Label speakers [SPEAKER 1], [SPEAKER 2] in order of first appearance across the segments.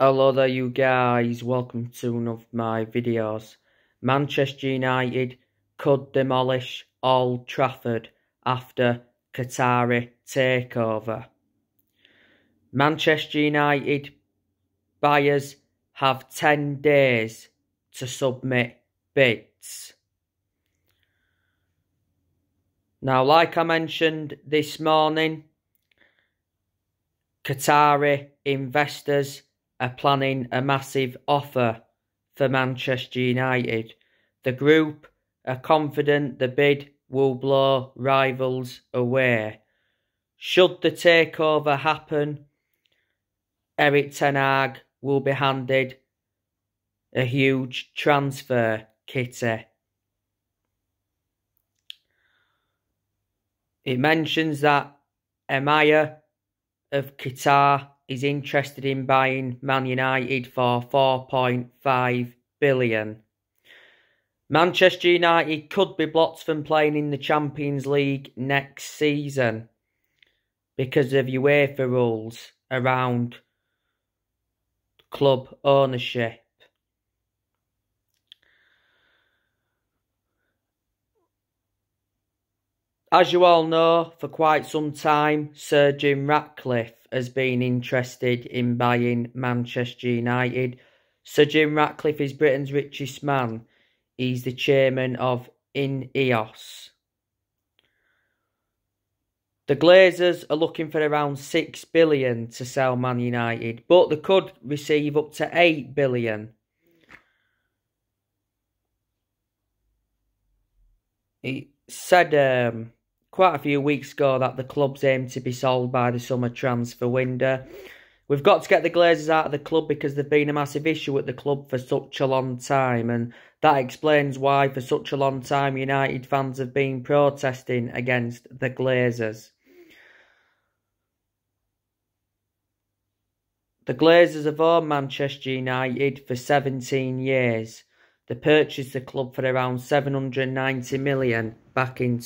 [SPEAKER 1] Hello there you guys, welcome to one of my videos. Manchester United could demolish Old Trafford after Qatari takeover. Manchester United buyers have 10 days to submit bids. Now, like I mentioned this morning, Qatari investors are planning a massive offer for Manchester United. The group are confident the bid will blow rivals away. Should the takeover happen, Erik Ten Hag will be handed a huge transfer kitty. It mentions that Emir of Qatar is interested in buying Man United for 4.5 billion. Manchester United could be blocked from playing in the Champions League next season because of UEFA rules around club ownership. As you all know, for quite some time, Sir Jim Ratcliffe has been interested in buying Manchester United. Sir Jim Ratcliffe is Britain's richest man. He's the chairman of INEOS. The Glazers are looking for around 6 billion to sell Man United, but they could receive up to 8 billion. He said um, quite a few weeks ago that the club's aim to be sold by the summer transfer window. We've got to get the Glazers out of the club because they've been a massive issue at the club for such a long time, and that explains why, for such a long time, United fans have been protesting against the Glazers. The Glazers have owned Manchester United for 17 years. They purchased the club for around 790 million back in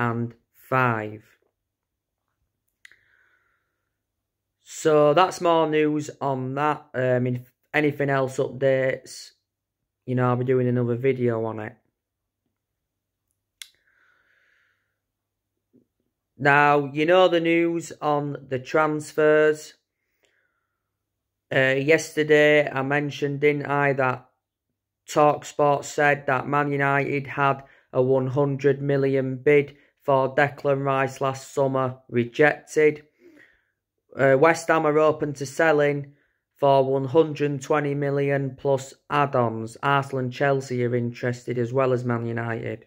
[SPEAKER 1] 2005. So that's more news on that. Um, if anything else updates, you know, I'll be doing another video on it. Now, you know the news on the transfers. Uh, yesterday, I mentioned, didn't I, that TalkSport said that Man United had a 100 million bid for Declan Rice last summer rejected. Uh, West Ham are open to selling for 120 million plus add-ons. Arsenal and Chelsea are interested as well as Man United.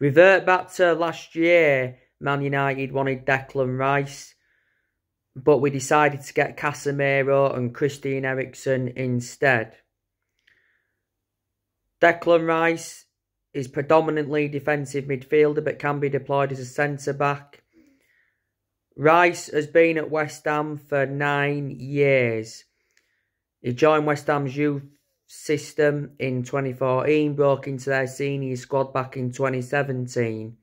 [SPEAKER 1] Revert back to last year, Man United wanted Declan Rice, but we decided to get Casemiro and Christian Eriksen instead. Declan Rice is predominantly defensive midfielder but can be deployed as a centre-back. Rice has been at West Ham for nine years. He joined West Ham's youth system in 2014, broke into their senior squad back in 2017.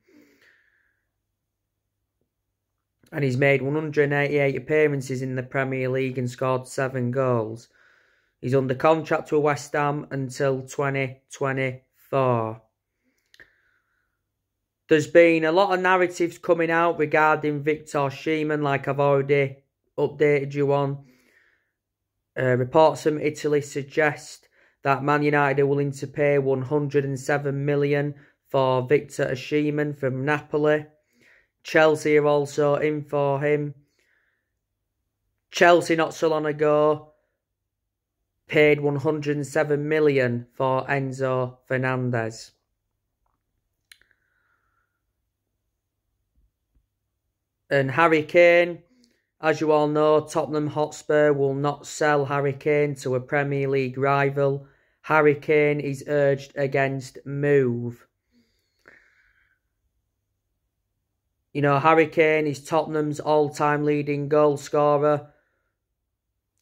[SPEAKER 1] And he's made 188 appearances in the Premier League and scored seven goals. He's under contract with West Ham until 2024. There's been a lot of narratives coming out regarding Victor Osimhen, like I've already updated you on. Uh, reports from Italy suggest that Man United are willing to pay 107 million for Victor Osimhen from Napoli. Chelsea are also in for him. Chelsea not so long ago paid 107 million for Enzo Fernandez. And Harry Kane, as you all know, Tottenham Hotspur will not sell Harry Kane to a Premier League rival. Harry Kane is urged against move. You know, Harry Kane is Tottenham's all-time leading goal scorer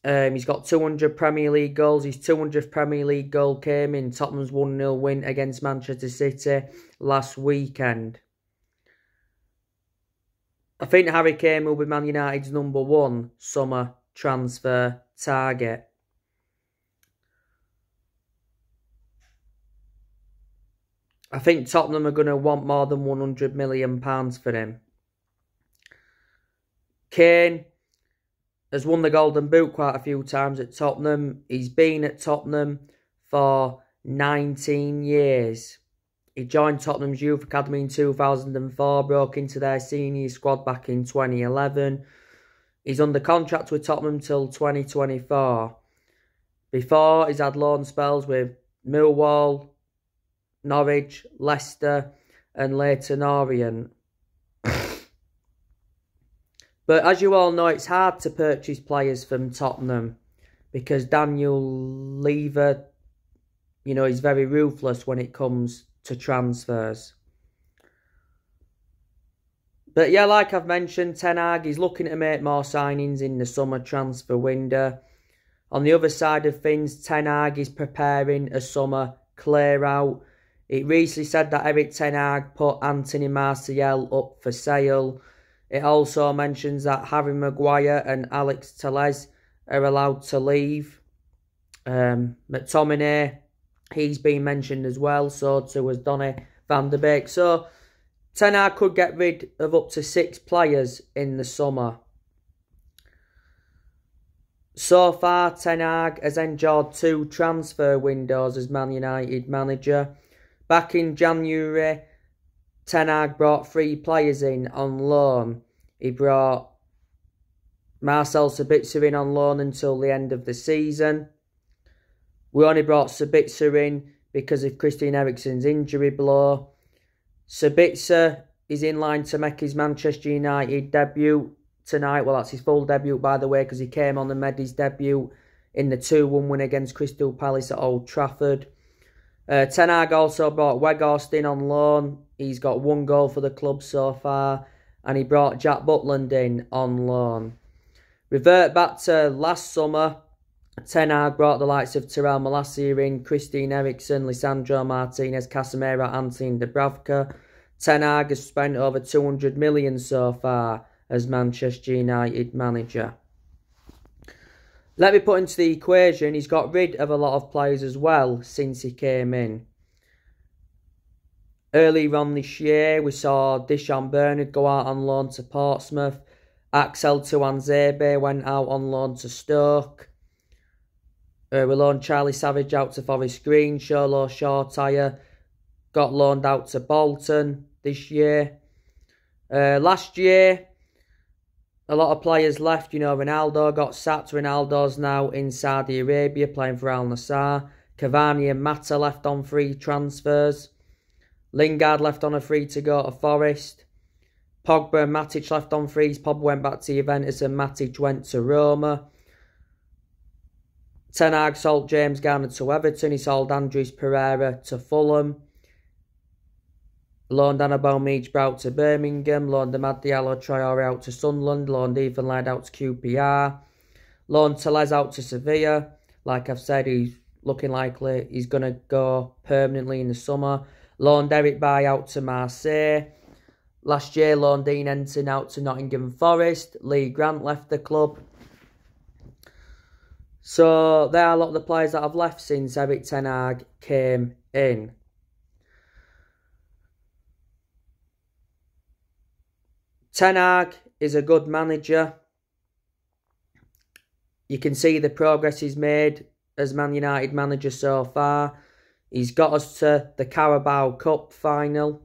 [SPEAKER 1] um, he's got 200 Premier League goals. His 200th Premier League goal came in Tottenham's 1 0 win against Manchester City last weekend. I think Harry Kane will be Man United's number one summer transfer target. I think Tottenham are going to want more than £100 million for him. Kane has won the Golden Boot quite a few times at Tottenham. He's been at Tottenham for 19 years. He joined Tottenham's Youth Academy in 2004, broke into their senior squad back in 2011. He's under contract with Tottenham till 2024. Before, he's had loan spells with Millwall, Norwich, Leicester, and Leyton Orient. but as you all know, it's hard to purchase players from Tottenham because Daniel Levy, you know, he's very ruthless when it comes to transfers. But yeah, like I've mentioned, Ten Hag, he's looking to make more signings in the summer transfer window. On the other side of things, Ten Hag is preparing a summer clear out it recently said that Erik Ten Hag put Anthony Martial up for sale. It also mentions that Harry Maguire and Alex Telles are allowed to leave. Um, McTominay, he's been mentioned as well, so too has Donny van der Beek. So Ten Hag could get rid of up to six players in the summer. So far, Ten Hag has enjoyed two transfer windows as Man United manager. Back in January, Ten Hag brought three players in on loan. He brought Marcel Sabitzer in on loan until the end of the season. We only brought Sabitzer in because of Christian Eriksen's injury blow. Sabitzer is in line to make his Manchester United debut tonight. Well, that's his full debut, by the way, because he came on the made his debut in the 2-1 win against Crystal Palace at Old Trafford. Uh, Ten Hag also brought Weghorst in on loan. He's got one goal for the club so far. And he brought Jack Butland in on loan. Revert back to last summer. Ten Hag brought the likes of Tyrell Malacia in, Christian Eriksen, Lisandro Martinez, Casemiro, Dubravka. Ten Hag has spent over 200 million so far as Manchester United manager. Let me put into the equation, he's got rid of a lot of players as well since he came in. Earlier on this year, we saw Di'Shon Bernard go out on loan to Portsmouth. Axel Tuanzebe went out on loan to Stoke. Uh, we loaned Charlie Savage out to Forest Green. Shola Shoretire got loaned out to Bolton this year. Uh, last year, a lot of players left. You know, Ronaldo got sacked. Ronaldo's now in Saudi Arabia playing for Al Nassr. Cavani and Mata left on free transfers. Lingard left on a free to go to Forest. Pogba and Matic left on frees. Pogba went back to Juventus and Matic went to Roma. Ten Hag sold James Garner to Everton. He sold Andreas Pereira to Fulham. Loaned Hannibal Mejbri out to Birmingham. Loaned Amad Diallo Traore out to Sunderland. Loaned Ethan Laird out to QPR. Loaned Telles out to Sevilla. Like I've said, he's looking likely he's going to go permanently in the summer. Loaned Eric Bailly out to Marseille. Last year, loaned Dean Henderson out to Nottingham Forest. Lee Grant left the club. So there are a lot of the players that have left since Erik Ten Hag came in. Ten Hag is a good manager. You can see the progress he's made as Man United manager so far. He's got us to the Carabao Cup final.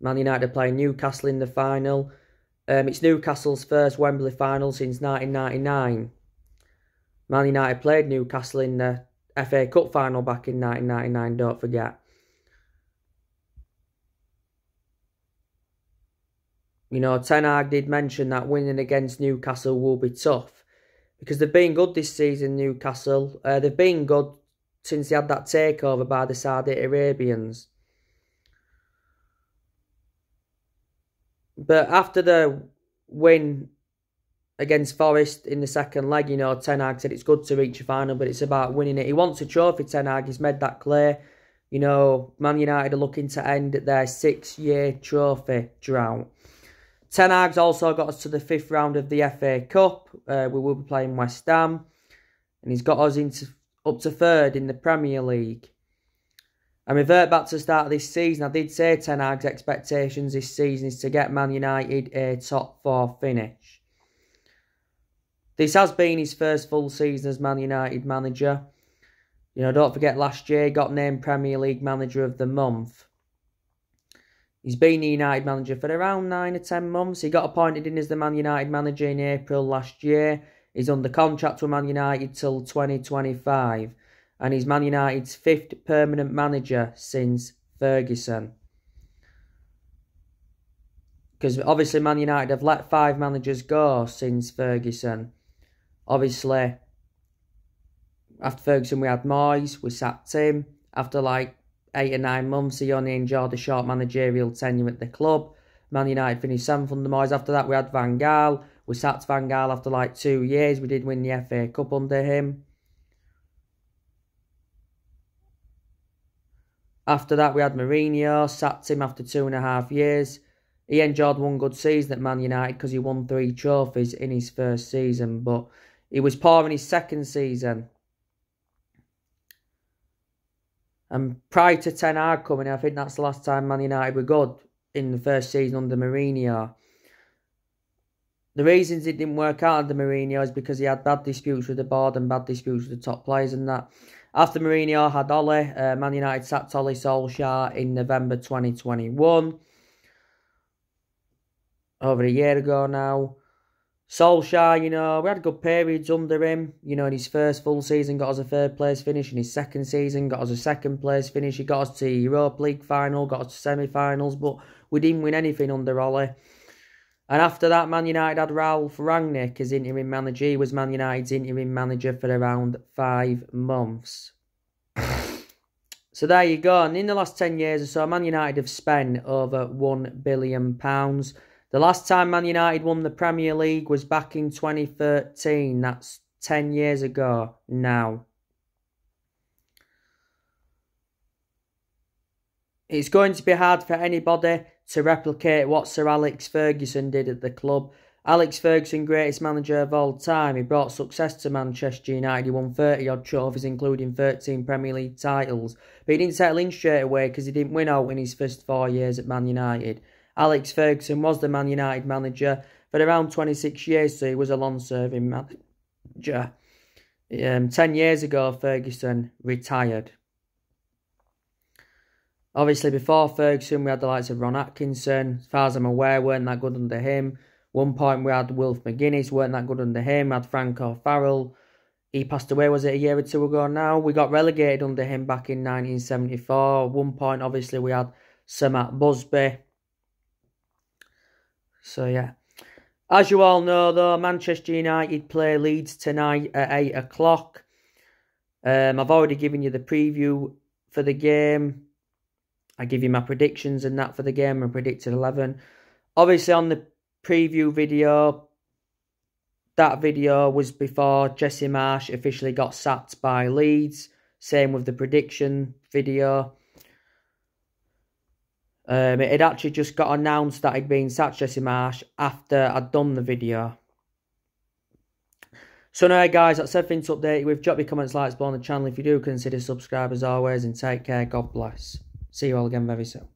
[SPEAKER 1] Man United playing Newcastle in the final. Um, it's Newcastle's first Wembley final since 1999. Man United played Newcastle in the FA Cup final back in 1999, don't forget. You know, Ten Hag did mention that winning against Newcastle will be tough because they've been good this season, Newcastle. Uh, they've been good since they had that takeover by the Saudi Arabians. But after the win against Forest in the second leg, you know, Ten Hag said it's good to reach a final, but it's about winning it. He wants a trophy, Ten Hag. He's made that clear. You know, Man United are looking to end their six-year trophy drought. Ten Hag's also got us to the fifth round of the FA Cup. Uh, we will be playing West Ham. And he's got us into up to third in the Premier League. And revert back to the start of this season, I did say Ten Hag's expectations this season is to get Man United a top four finish. This has been his first full season as Man United manager. You know, don't forget last year he got named Premier League Manager of the Month. He's been the United manager for around nine or ten months. He got appointed in as the Man United manager in April last year. He's under contract with Man United till 2025. And he's Man United's fifth permanent manager since Ferguson. Because obviously Man United have let five managers go since Ferguson. Obviously, after Ferguson we had Moyes, we sacked him. After like eight or nine months, he only enjoyed a short managerial tenure at the club. Man United finished seventh under Moyes. After that, we had Van Gaal. We sacked Van Gaal after like two years. We did win the FA Cup under him. After that, we had Mourinho. Sacked him after two and a half years. He enjoyed one good season at Man United because he won three trophies in his first season. But he was poor in his second season. And prior to Ten Hag coming, I think that's the last time Man United were good in the first season under Mourinho. The reasons it didn't work out under Mourinho is because he had bad disputes with the board and bad disputes with the top players and that. After Mourinho had Ole, uh, Man United sacked Ole Solskjaer in November 2021. Over a year ago now. Solskjaer, you know, we had good periods under him. You know, in his first full season, got us a third place finish. In his second season, got us a second place finish. He got us to Europa League final, got us to semi-finals, but we didn't win anything under Ole. And after that, Man United had Ralf Rangnick as interim manager. He was Man United's interim manager for around five months. so there you go. And in the last 10 years or so, Man United have spent over £1 billion. The last time Man United won the Premier League was back in 2013. That's 10 years ago now. It's going to be hard for anybody to replicate what Sir Alex Ferguson did at the club. Alex Ferguson, greatest manager of all time. He brought success to Manchester United. He won 30 odd trophies, including 13 Premier League titles. But he didn't settle in straight away because he didn't win out in his first four years at Man United. Alex Ferguson was the Man United manager for around 26 years, so he was a long serving manager. Um, 10 years ago, Ferguson retired. Obviously, before Ferguson, we had the likes of Ron Atkinson. As far as I'm aware, weren't that good under him. One point, we had Wilf McGuinness, weren't that good under him. We had Frank O'Farrell. He passed away, was it a year or two ago now? We got relegated under him back in 1974. One point, obviously, we had Sir Matt Busby. So yeah. As you all know though, Manchester United play Leeds tonight at 8 o'clock. Um, I've already given you the preview for the game. I give you my predictions and that for the game. I predicted 11. Obviously on the preview video, that video was before Jesse Marsch officially got sacked by Leeds. Same with the prediction video. Um, it had actually just got announced that I'd been sacked Jesse Marsch after I'd done the video. So anyway guys, that's everything to update you with. Drop your comments, likes below on the channel if you do consider subscribe as always and take care. God bless. See you all again very soon.